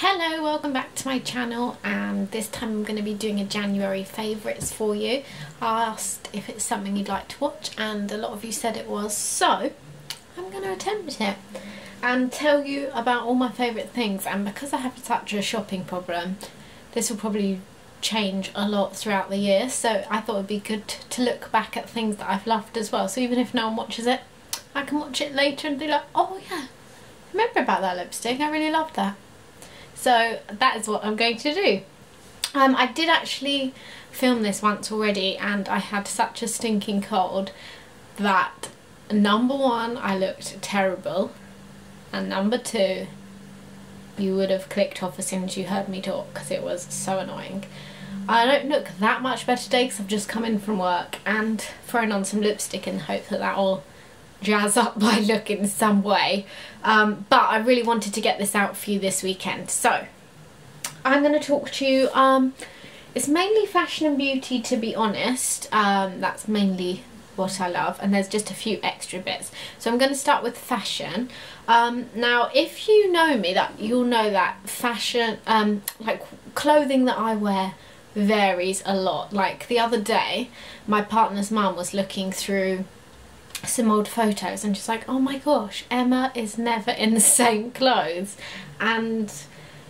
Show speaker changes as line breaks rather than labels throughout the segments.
Hello, welcome back to my channel and this time I'm going to be doing a January favourites for you. I asked if it's something you'd like to watch and a lot of you said it was so I'm going to attempt it and tell you about all my favourite things. And because I have such a shopping problem this will probably change a lot throughout the year so I thought it would be good to look back at things that I've loved as well. So even if no one watches it I can watch it later and be like oh yeah remember about that lipstick? I really loved that so that is what I'm going to do. Um, I did actually film this once already and I had such a stinking cold that number one I looked terrible and number two you would have clicked off as soon as you heard me talk because it was so annoying. I don't look that much better today because I've just come in from work and thrown on some lipstick in the hope that that will jazz up my look in some way. Um, but I really wanted to get this out for you this weekend. So I'm going to talk to you. Um, it's mainly fashion and beauty to be honest. Um, that's mainly what I love and there's just a few extra bits. So I'm going to start with fashion. Um, now if you know me that you'll know that fashion, um, like clothing that I wear varies a lot. Like the other day my partner's mum was looking through some old photos and just like oh my gosh Emma is never in the same clothes. And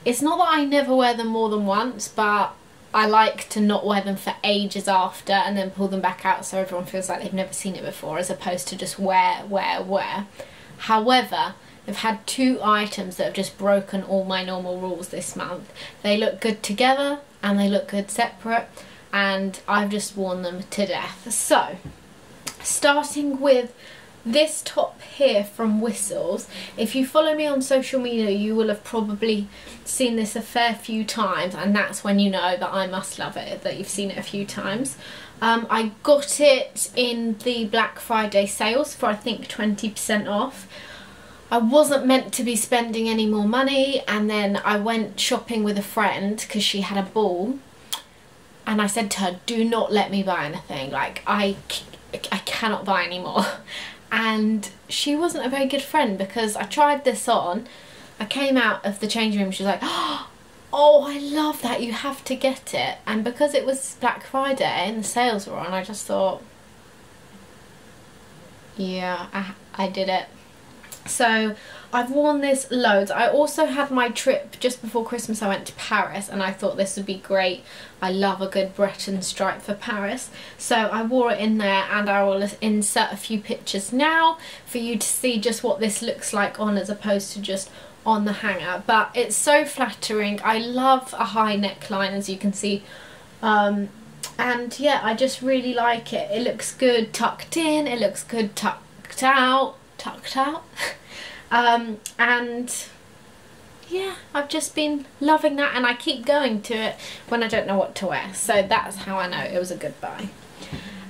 it's not that I never wear them more than once but I like to not wear them for ages after and then pull them back out so everyone feels like they've never seen it before as opposed to just wear wear wear. However I've had two items that have just broken all my normal rules this month. They look good together and they look good separate and I've just worn them to death. So starting with this top here from Whistles. If you follow me on social media you will have probably seen this a fair few times and that's when you know that I must love it, that you've seen it a few times. Um, I got it in the Black Friday sales for I think 20% off. I wasn't meant to be spending any more money and then I went shopping with a friend because she had a ball and I said to her do not let me buy anything like I I cannot buy anymore. And she wasn't a very good friend because I tried this on. I came out of the changing room, she was like, oh, I love that, you have to get it. And because it was Black Friday and the sales were on, I just thought, yeah, I, I did it. So I've worn this loads. I also had my trip just before Christmas I went to Paris and I thought this would be great. I love a good Breton stripe for Paris. So I wore it in there and I will insert a few pictures now for you to see just what this looks like on as opposed to just on the hanger. But it's so flattering. I love a high neckline as you can see. Um, and yeah, I just really like it. It looks good tucked in, it looks good tucked out tucked out. um, and yeah, I've just been loving that and I keep going to it when I don't know what to wear. So that's how I know it was a good buy.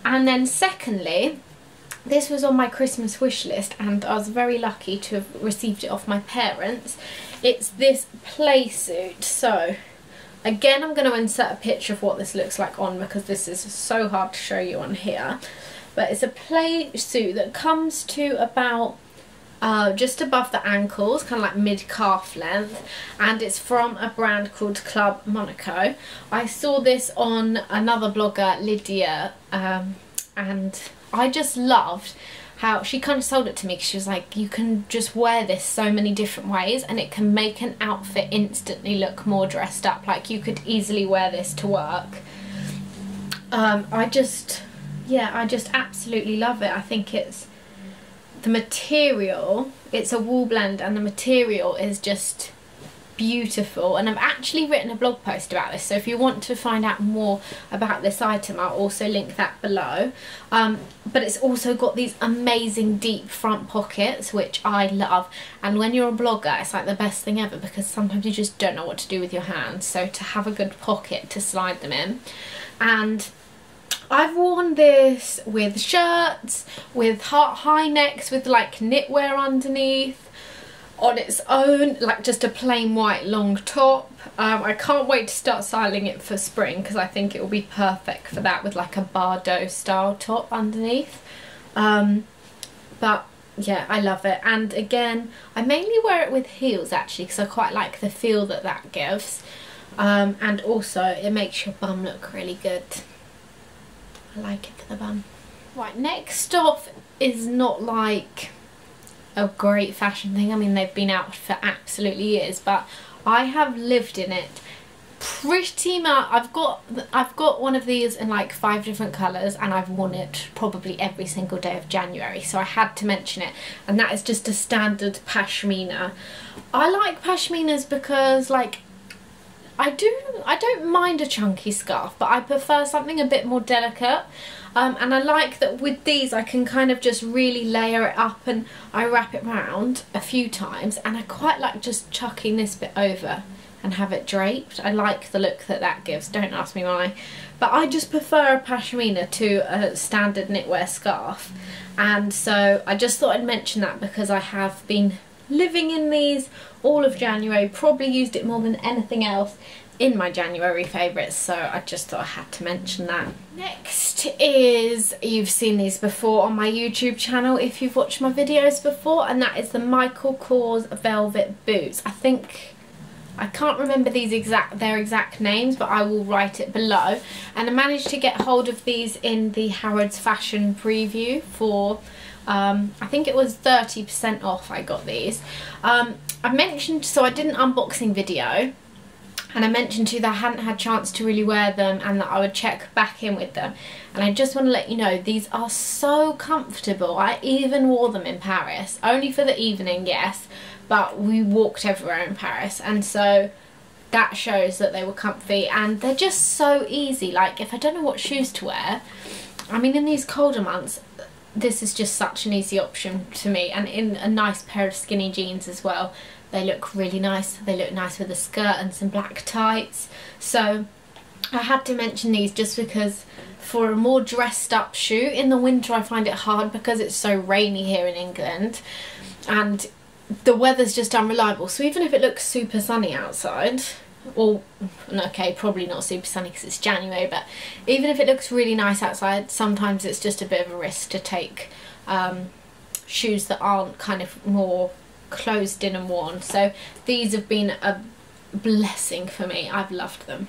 And then secondly, this was on my Christmas wish list and I was very lucky to have received it off my parents. It's this play suit. So again, I'm going to insert a picture of what this looks like on because this is so hard to show you on here but it's a play suit that comes to about uh, just above the ankles, kind of like mid-calf length, and it's from a brand called Club Monaco. I saw this on another blogger, Lydia, um, and I just loved how she kind of sold it to me because she was like, you can just wear this so many different ways and it can make an outfit instantly look more dressed up. Like you could easily wear this to work. Um, I just yeah, I just absolutely love it. I think it's the material, it's a wool blend and the material is just beautiful. And I've actually written a blog post about this so if you want to find out more about this item I'll also link that below. Um, but it's also got these amazing deep front pockets which I love. And when you're a blogger it's like the best thing ever because sometimes you just don't know what to do with your hands. So to have a good pocket to slide them in. And I've worn this with shirts, with high necks, with like knitwear underneath, on its own, like just a plain white long top. Um, I can't wait to start styling it for spring because I think it will be perfect for that with like a Bardot style top underneath. Um, but yeah, I love it. And again, I mainly wear it with heels actually because I quite like the feel that that gives. Um, and also it makes your bum look really good. I like it for the bum. Right, next off is not like a great fashion thing. I mean, they've been out for absolutely years, but I have lived in it pretty much I've got I've got one of these in like five different colours and I've worn it probably every single day of January so I had to mention it and that is just a standard pashmina I like pashminas because like I do I don't mind a chunky scarf but I prefer something a bit more delicate um, and I like that with these I can kind of just really layer it up and I wrap it round a few times and I quite like just chucking this bit over and have it draped. I like the look that that gives, don't ask me why. But I just prefer a pashmina to a standard knitwear scarf. And so I just thought I'd mention that because I have been living in these all of January, probably used it more than anything else in my January favourites so I just thought I had to mention that. Next is, you've seen these before on my YouTube channel if you've watched my videos before and that is the Michael Kors Velvet Boots. I think I can't remember these exact their exact names but I will write it below and I managed to get hold of these in the Harrods fashion preview for um, I think it was 30% off I got these. Um, I mentioned, so I did an unboxing video and I mentioned to you that I hadn't had chance to really wear them and that I would check back in with them. And I just want to let you know these are so comfortable. I even wore them in Paris only for the evening yes but we walked everywhere in Paris. And so that shows that they were comfy and they're just so easy. Like if I don't know what shoes to wear I mean in these colder months this is just such an easy option to me. And in a nice pair of skinny jeans as well. They look really nice. They look nice with a skirt and some black tights. So I had to mention these just because for a more dressed up shoe in the winter I find it hard because it's so rainy here in England. And the weather's just unreliable. So even if it looks super sunny outside, or okay, probably not super sunny because it's January, but even if it looks really nice outside, sometimes it's just a bit of a risk to take um, shoes that aren't kind of more closed in and worn. So these have been a blessing for me. I've loved them.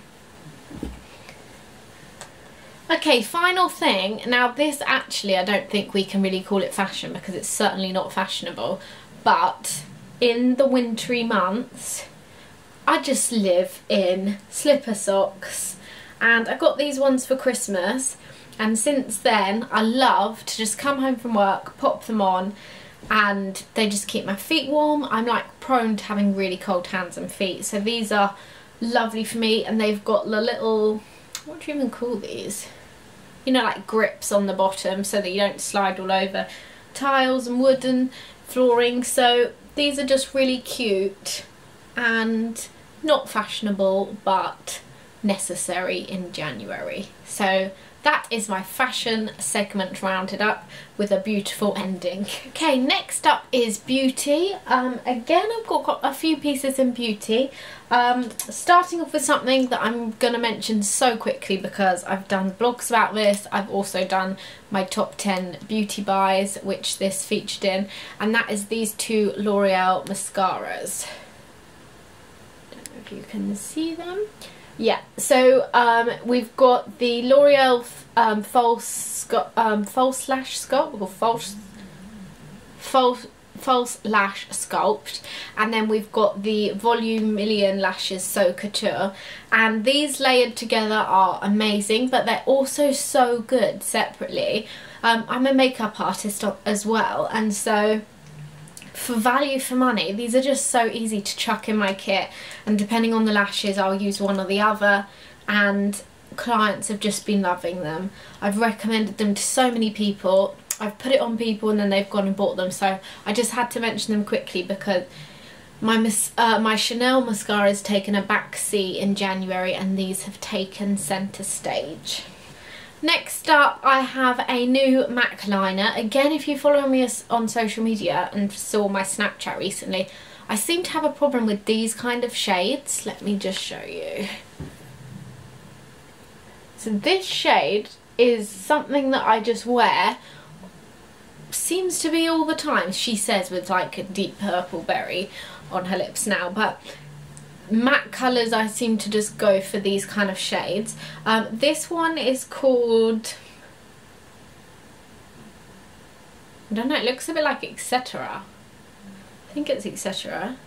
Okay, final thing. Now this actually, I don't think we can really call it fashion because it's certainly not fashionable but in the wintry months I just live in slipper socks. And I got these ones for Christmas. And since then I love to just come home from work, pop them on and they just keep my feet warm. I'm like prone to having really cold hands and feet. So these are lovely for me and they've got the little, what do you even call these? You know like grips on the bottom so that you don't slide all over. Tiles and wooden flooring. So these are just really cute. And not fashionable but necessary in January so that is my fashion segment rounded up with a beautiful ending. Okay, next up is beauty. Um, again, I've got, got, a few pieces in beauty. Um, starting off with something that I'm going to mention so quickly because I've done blogs about this. I've also done my top 10 beauty buys, which this featured in, and that is these two L'Oreal mascaras. If you can see them. Yeah, so um, we've got the L'Oreal um, false um, false lash sculpt or false false false lash sculpt and then we've got the Volume Million lashes so couture and these layered together are amazing but they're also so good separately um, I'm a makeup artist as well and so for value for money these are just so easy to chuck in my kit. And depending on the lashes I'll use one or the other. And clients have just been loving them. I've recommended them to so many people. I've put it on people and then they've gone and bought them. So I just had to mention them quickly because my uh, my Chanel mascara has taken a back seat in January and these have taken centre stage. Next up I have a new MAC liner. Again if you follow me on social media and saw my Snapchat recently I seem to have a problem with these kind of shades. Let me just show you. So this shade is something that I just wear seems to be all the time. She says with like a deep purple berry on her lips now, but matte colours I seem to just go for these kind of shades. Um, this one is called... I don't know, it looks a bit like Etc. I think it's Etc.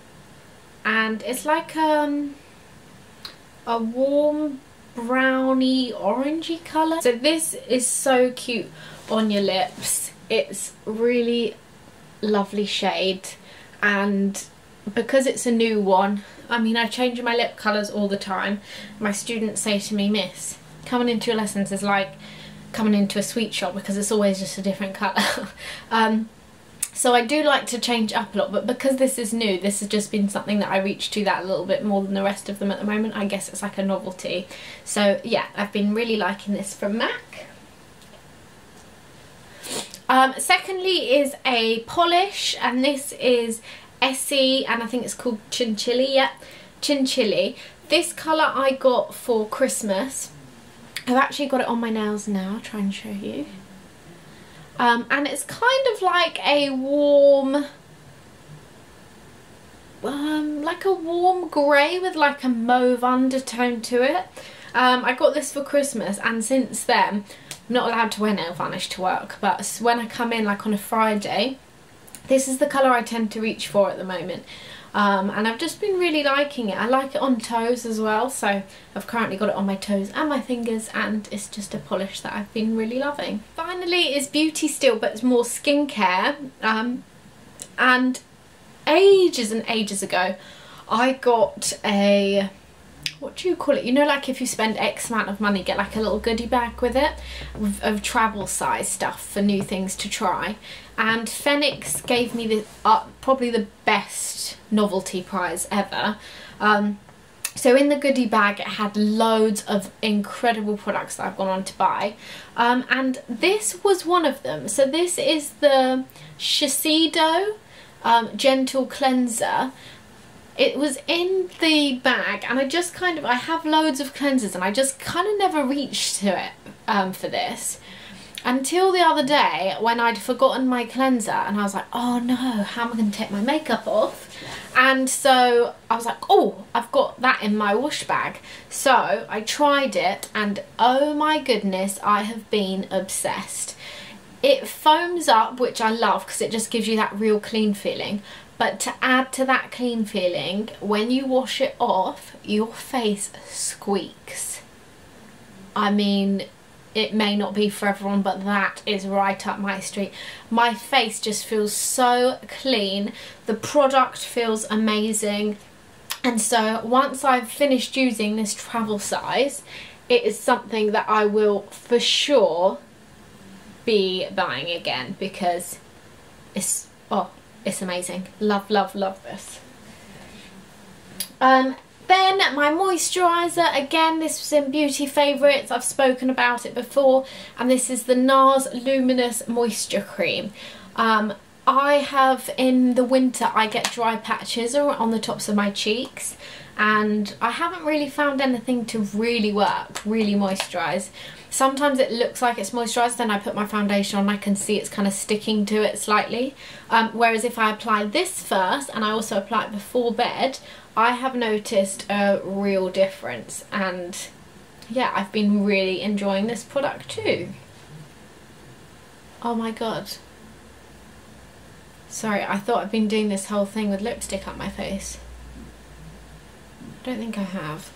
And it's like um, a warm browny orangey colour. So this is so cute on your lips. It's really lovely shade and because it's a new one I mean I change my lip colours all the time. My students say to me miss coming into your lessons is like coming into a sweet shop because it's always just a different colour. Um, so I do like to change up a lot but because this is new this has just been something that I reach to that a little bit more than the rest of them at the moment. I guess it's like a novelty. So yeah I've been really liking this from MAC. Um, secondly is a polish and this is Essie and I think it's called Chinchilly, yeah, Chinchilly. This colour I got for Christmas. I've actually got it on my nails now, I'll try and show you. Um, and it's kind of like a warm, um, like a warm grey with like a mauve undertone to it. Um, I got this for Christmas and since then I'm not allowed to wear nail varnish to work but when I come in like on a Friday this is the colour I tend to reach for at the moment um, and I've just been really liking it. I like it on toes as well so I've currently got it on my toes and my fingers and it's just a polish that I've been really loving. Finally is Beauty Still but it's more skincare um, and ages and ages ago I got a what do you call it? You know like if you spend X amount of money get like a little goodie bag with it of, travel size stuff for new things to try and Phoenix gave me the uh, probably the best novelty prize ever. Um, so in the goodie bag it had loads of incredible products that I've gone on to buy um, and this was one of them. So this is the Shiseido um, Gentle Cleanser it was in the bag and I just kind of, I have loads of cleansers and I just kind of never reached to it um, for this. Until the other day when I'd forgotten my cleanser and I was like, oh no, how am I going to take my makeup off? And so I was like, oh, I've got that in my wash bag. So I tried it and oh my goodness, I have been obsessed. It foams up, which I love because it just gives you that real clean feeling. But to add to that clean feeling, when you wash it off, your face squeaks. I mean, it may not be for everyone, but that is right up my street. My face just feels so clean. The product feels amazing. And so once I've finished using this travel size, it is something that I will for sure be buying again because it's, oh, it's amazing. Love, love, love this. Um, then my moisturiser, again this was in Beauty Favourites, I've spoken about it before and this is the NARS Luminous Moisture Cream. Um, I have in the winter I get dry patches on the tops of my cheeks and I haven't really found anything to really work, really moisturise. Sometimes it looks like it's moisturised, then I put my foundation on I can see it's kind of sticking to it slightly. Um, whereas if I apply this first and I also apply it before bed, I have noticed a real difference and yeah, I've been really enjoying this product too. Oh my god. Sorry, I thought I'd been doing this whole thing with lipstick up my face. I don't think I have.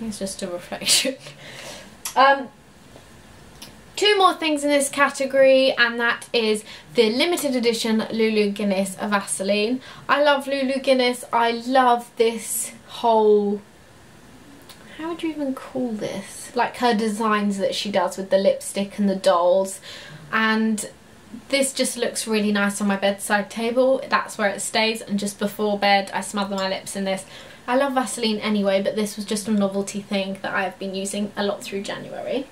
It's just a reflection. um, two more things in this category and that is the limited edition Lulu Guinness Vaseline. I love Lulu Guinness. I love this whole, how would you even call this? Like her designs that she does with the lipstick and the dolls and this just looks really nice on my bedside table. That's where it stays and just before bed I smother my lips in this I love Vaseline anyway, but this was just a novelty thing that I've been using a lot through January.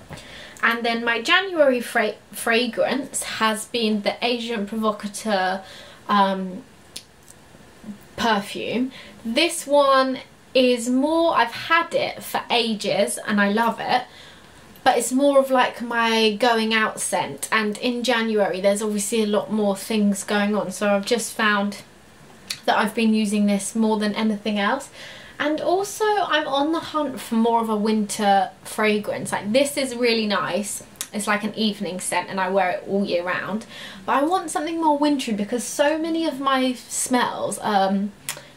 And then my January fra fragrance has been the Agent Provocateur um, perfume. This one is more, I've had it for ages and I love it. but it's more of like my going out scent and in January there's obviously a lot more things going on so I've just found that I've been using this more than anything else. And also I'm on the hunt for more of a winter fragrance. Like this is really nice. It's like an evening scent and I wear it all year round. But I want something more wintry because so many of my smells um,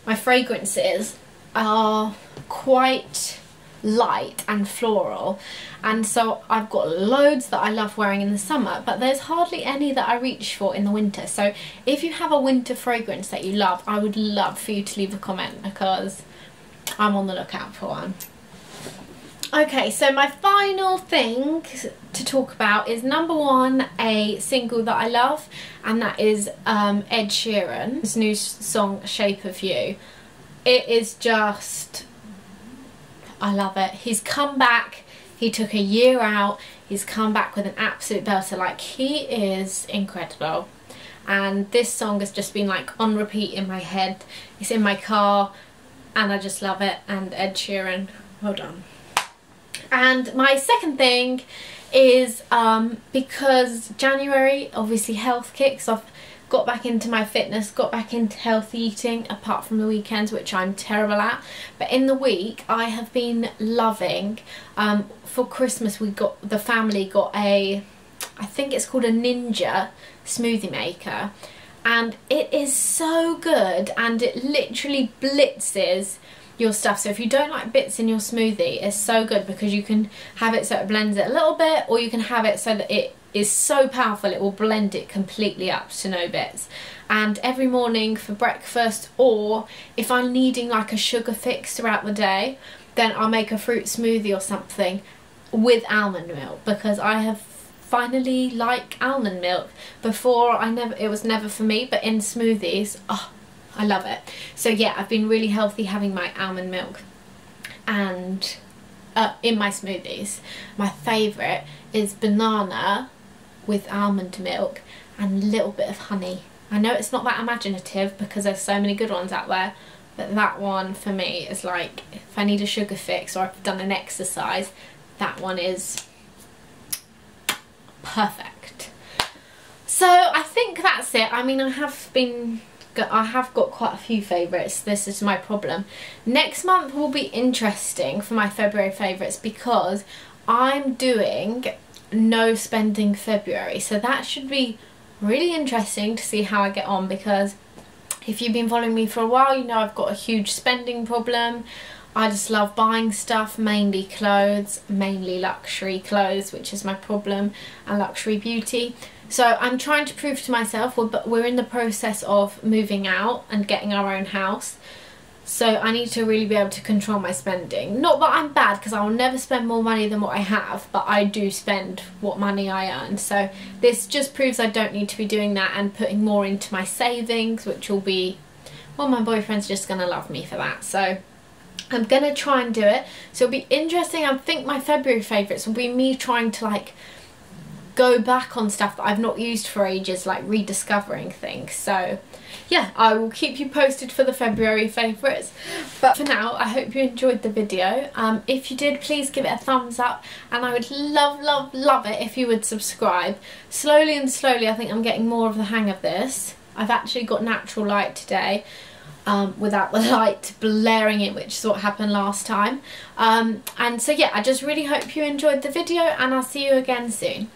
my fragrances are quite light and floral and so I've got loads that I love wearing in the summer but there's hardly any that I reach for in the winter so if you have a winter fragrance that you love I would love for you to leave a comment because I'm on the lookout for one. Okay, so my final thing to talk about is number one, a single that I love, and that is um, Ed Sheeran's new song, Shape of You. It is just, I love it. He's come back, he took a year out, he's come back with an absolute belter. Like, he is incredible. And this song has just been like on repeat in my head. It's in my car, and I just love it. And Ed Sheeran, well done. And my second thing is um, because January, obviously health kicks off, got back into my fitness, got back into healthy eating apart from the weekends which I'm terrible at but in the week I have been loving um, for Christmas we got the family got a I think it's called a Ninja smoothie maker and it is so good and it literally blitzes your stuff. So if you don't like bits in your smoothie, it's so good because you can have it so it blends it a little bit or you can have it so that it is so powerful it will blend it completely up to no bits. And every morning for breakfast or if I'm needing like a sugar fix throughout the day, then I'll make a fruit smoothie or something with almond milk because I have finally like almond milk. Before I never it was never for me but in smoothies, oh I love it. So yeah, I've been really healthy having my almond milk and uh, in my smoothies. My favourite is banana with almond milk and a little bit of honey. I know it's not that imaginative because there's so many good ones out there, but that one for me is like, if I need a sugar fix or I've done an exercise, that one is perfect. So I think that's it. I mean, I have been I have got quite a few favourites. This is my problem. Next month will be interesting for my February favourites because I'm doing no spending February. So that should be really interesting to see how I get on because if you've been following me for a while, you know I've got a huge spending problem. I just love buying stuff, mainly clothes, mainly luxury clothes, which is my problem, and luxury beauty. So I'm trying to prove to myself, we're, we're in the process of moving out and getting our own house. So I need to really be able to control my spending. Not that I'm bad because I will never spend more money than what I have, but I do spend what money I earn. So this just proves I don't need to be doing that and putting more into my savings, which will be, well, my boyfriend's just going to love me for that. So I'm going to try and do it. So it'll be interesting. I think my February favourites will be me trying to like go back on stuff that I've not used for ages, like rediscovering things. So yeah, I will keep you posted for the February favourites. But for now, I hope you enjoyed the video. Um, if you did, please give it a thumbs up. And I would love, love, love it if you would subscribe. Slowly and slowly, I think I'm getting more of the hang of this. I've actually got natural light today um, without the light blaring it which is what happened last time um, and so yeah I just really hope you enjoyed the video and I'll see you again soon